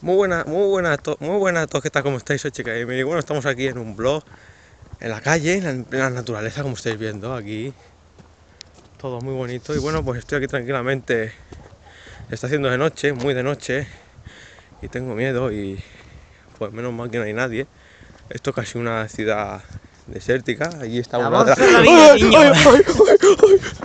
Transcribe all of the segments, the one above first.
Muy buena, muy buena, muy buena a todos, ¿qué tal? ¿Cómo estáis? Soy Chica y bueno, estamos aquí en un blog, en la calle, en la, naturaleza, como estáis viendo, aquí. Todo muy bonito y bueno, pues estoy aquí tranquilamente. Está haciendo de noche, muy de noche, y tengo miedo y pues menos mal que no hay nadie. Esto es casi una ciudad desértica, allí está una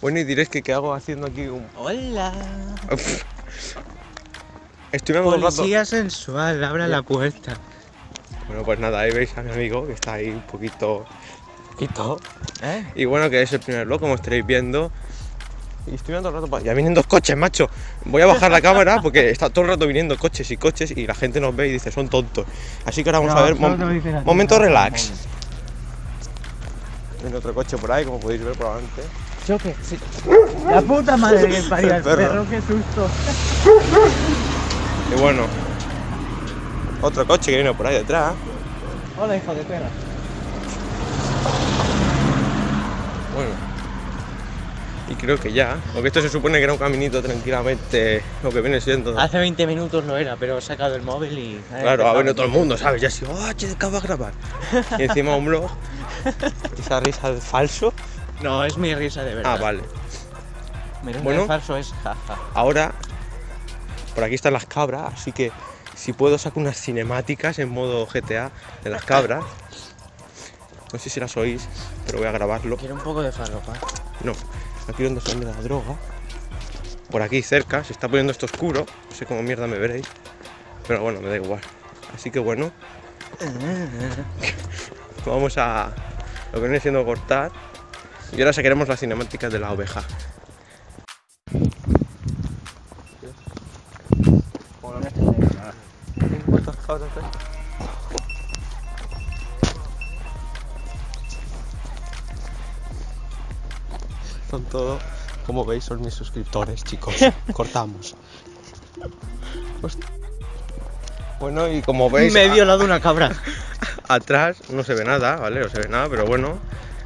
Bueno, y diréis que qué hago haciendo aquí un... Hola. Estoy viendo un rato... Policía sensual, abra la puerta. Bueno, pues nada, ahí veis a mi amigo que está ahí un poquito... poquito. ¿Eh? Y bueno, que es el primer vlog, como estaréis viendo. Y estoy viendo el rato... Ya vienen dos coches, macho. Voy a bajar la cámara porque está todo el rato viniendo coches y coches y la gente nos ve y dice, son tontos. Así que ahora vamos a ver... momento relax. Viene otro coche por ahí, como podéis ver probablemente. Choque, sí. La puta madre que parió el perro. qué susto. Y bueno, otro coche que viene por ahí detrás. Hola, hijo de perra. Bueno, y creo que ya, porque esto se supone que era un caminito tranquilamente, lo que viene siendo. Hace 20 minutos lo era, pero he sacado el móvil y. Claro, ha venido todo el mundo, ¿sabes? Ya ha sido, oh, che, acabo de grabar. y encima un blog, esa risa de falso. No, es mi risa de verdad. Ah, vale. Risa bueno, de falso es jaja. Ahora, por aquí están las cabras, así que si puedo sacar unas cinemáticas en modo GTA de las cabras. No sé si las oís, pero voy a grabarlo. Quiero un poco de farlopa. No, aquí donde se la droga. Por aquí cerca, se está poniendo esto oscuro. No sé cómo mierda me veréis. Pero bueno, me da igual. Así que bueno. Vamos a lo que viene siendo cortar y ahora sacaremos las cinemáticas de la oveja. Son todo, como veis, son mis suscriptores, chicos. Cortamos. Bueno, y como veis. Me he violado una cabra. Atrás no se ve nada, ¿vale? No se ve nada, pero bueno,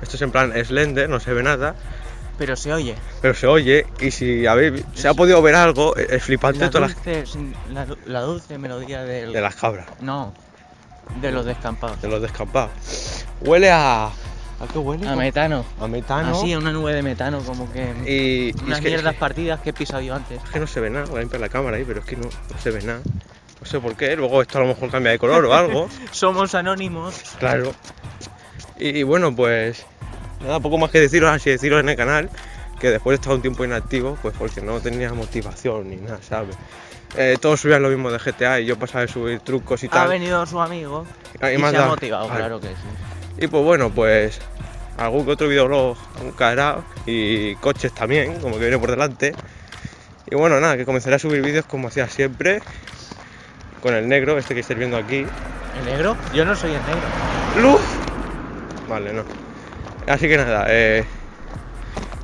esto es en plan Slender, no se ve nada. Pero se oye. Pero se oye, y si habéis, se ha podido ver algo, es flipante la todas las... la, dulce melodía del... de las cabras. No, de los descampados. De los descampados. Huele a. ¿A qué huele? A metano. A metano. Así, a una nube de metano, como que. Y. Unas mierdas partidas que he pisado yo antes. Es que no se ve nada, voy a limpiar la cámara ahí, pero es que no, no se ve nada. No sé por qué, luego esto a lo mejor cambia de color o algo. Somos anónimos. Claro. y bueno, pues Nada, poco más que deciros, así deciros en el canal, que después de estar un tiempo inactivo, pues porque no tenía motivación ni nada, ¿sabes? Eh, todos subían lo mismo de GTA y yo pasaba de subir trucos y tal. Ha venido su amigo y, se ha motivado, claro que sí. Y pues bueno, pues algún que otro videoblog caerá y coches también, como que viene por delante. Y bueno, nada, que comenzaré a subir vídeos como hacía siempre, con el negro, este que estáis viendo aquí. ¿El negro? Yo no soy el negro. ¡Luz! Vale, no. Así que nada, eh,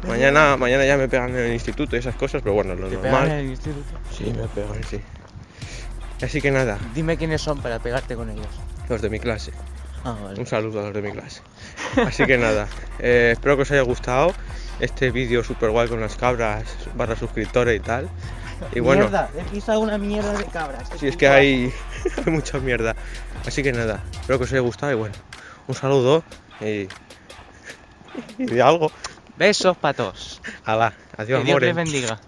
mañana, mañana ya me pegan en el instituto y esas cosas, pero bueno, lo ¿Te normal. Pegan en el instituto? Sí, me pegan, sí. Así que nada. Dime quiénes son para pegarte con ellos. Los de mi clase. Ah, vale. Un saludo a los de mi clase. Así que nada, eh, espero que os haya gustado este vídeo super guay con las cabras barra suscriptores y tal. Y bueno, mierda, he pisado una mierda de cabras. Sí, es que hay, hay mucha mierda. Así que nada, espero que os haya gustado y bueno, un saludo y y algo. Besos para todos. Alá, adiós, Que Dios les bendiga.